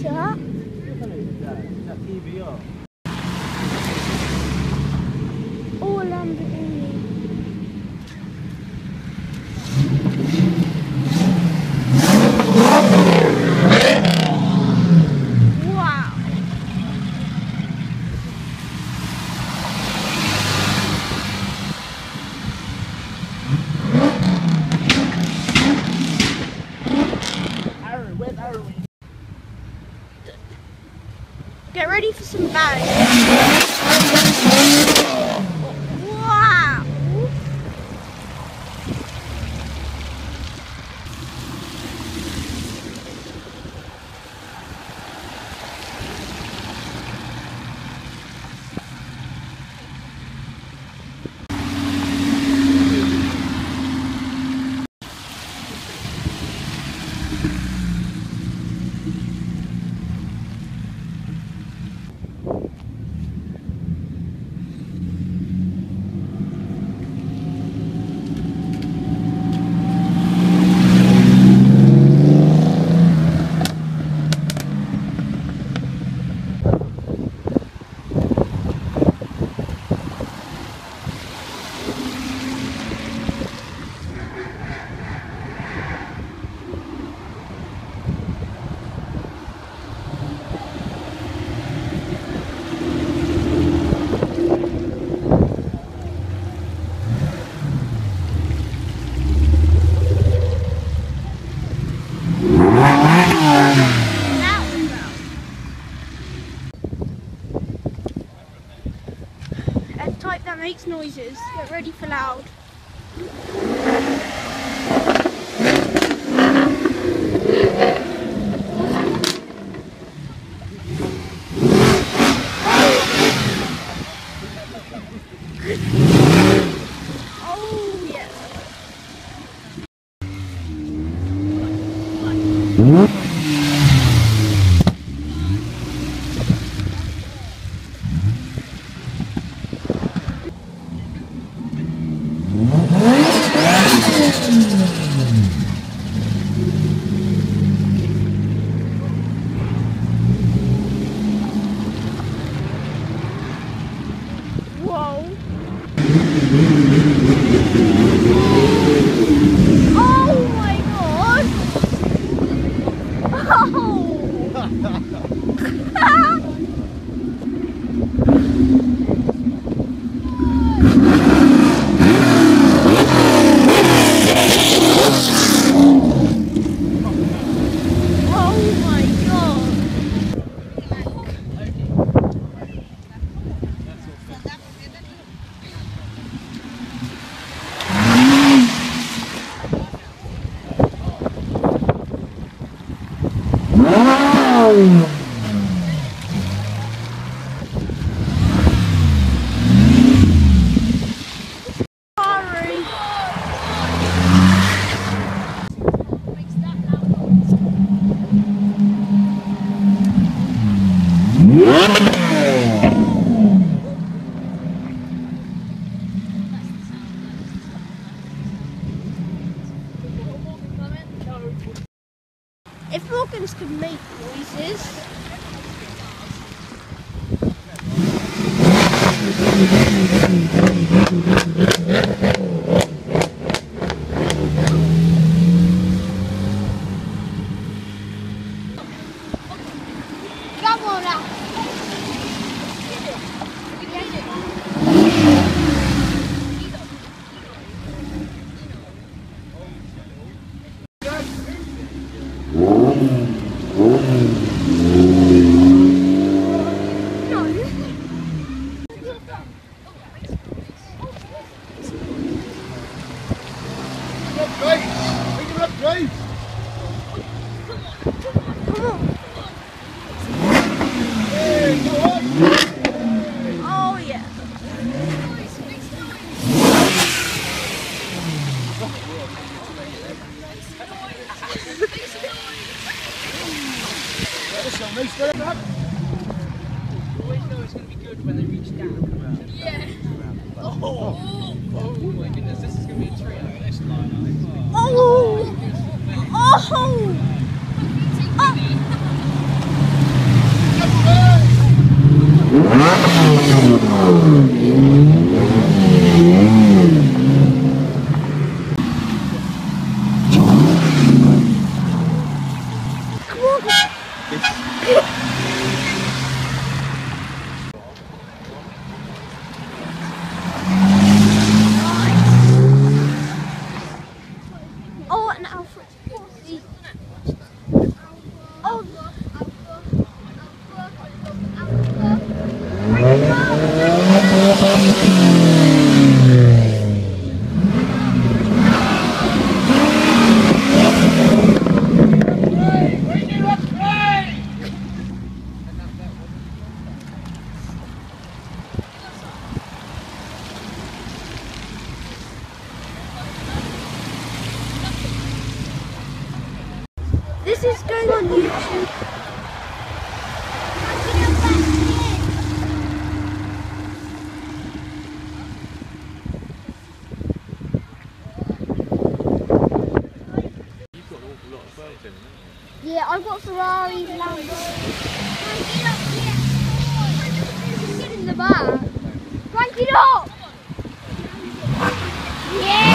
行 noises. Get ready for loud. Oh yeah. Whoa. Oh my god! Oh! oh my god! Sorry. If organs could make noises, On. Oh yeah. always know it's going to be good when they reach down. Yeah. Oh, oh, my goodness, this is going to be a treat. Oh! Oh! Oh! oh. Oh, This is going on YouTube. Yeah, I've got Ferrari, Lamborghini. Get in the back. Up! Yeah!